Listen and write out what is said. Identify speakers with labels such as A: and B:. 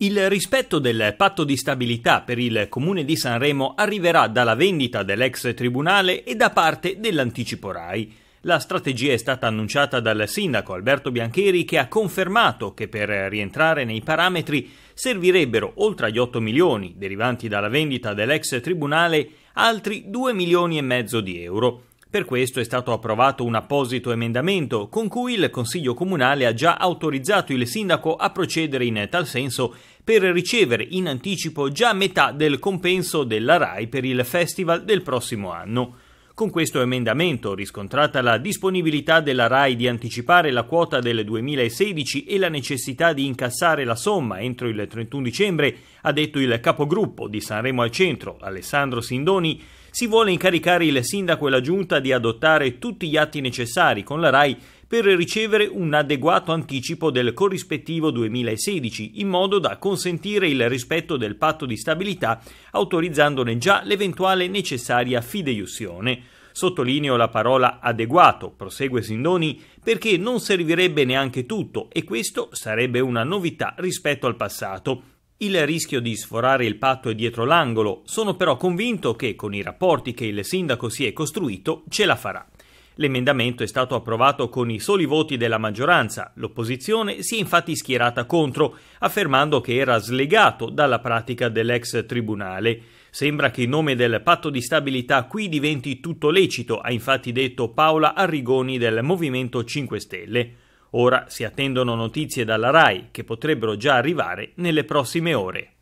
A: Il rispetto del patto di stabilità per il Comune di Sanremo arriverà dalla vendita dell'ex tribunale e da parte dell'anticipo RAI. La strategia è stata annunciata dal sindaco Alberto Biancheri che ha confermato che per rientrare nei parametri servirebbero, oltre agli 8 milioni derivanti dalla vendita dell'ex tribunale, altri 2 milioni e mezzo di euro. Per questo è stato approvato un apposito emendamento con cui il Consiglio Comunale ha già autorizzato il sindaco a procedere in tal senso per ricevere in anticipo già metà del compenso della RAI per il festival del prossimo anno. Con questo emendamento, riscontrata la disponibilità della RAI di anticipare la quota del 2016 e la necessità di incassare la somma entro il 31 dicembre, ha detto il capogruppo di Sanremo al Centro, Alessandro Sindoni, si vuole incaricare il sindaco e la giunta di adottare tutti gli atti necessari con la RAI per ricevere un adeguato anticipo del corrispettivo 2016, in modo da consentire il rispetto del patto di stabilità, autorizzandone già l'eventuale necessaria fideiussione. Sottolineo la parola adeguato, prosegue Sindoni, perché non servirebbe neanche tutto e questo sarebbe una novità rispetto al passato. Il rischio di sforare il patto è dietro l'angolo, sono però convinto che con i rapporti che il sindaco si è costruito ce la farà. L'emendamento è stato approvato con i soli voti della maggioranza, l'opposizione si è infatti schierata contro, affermando che era slegato dalla pratica dell'ex tribunale. Sembra che in nome del patto di stabilità qui diventi tutto lecito, ha infatti detto Paola Arrigoni del Movimento 5 Stelle. Ora si attendono notizie dalla RAI che potrebbero già arrivare nelle prossime ore.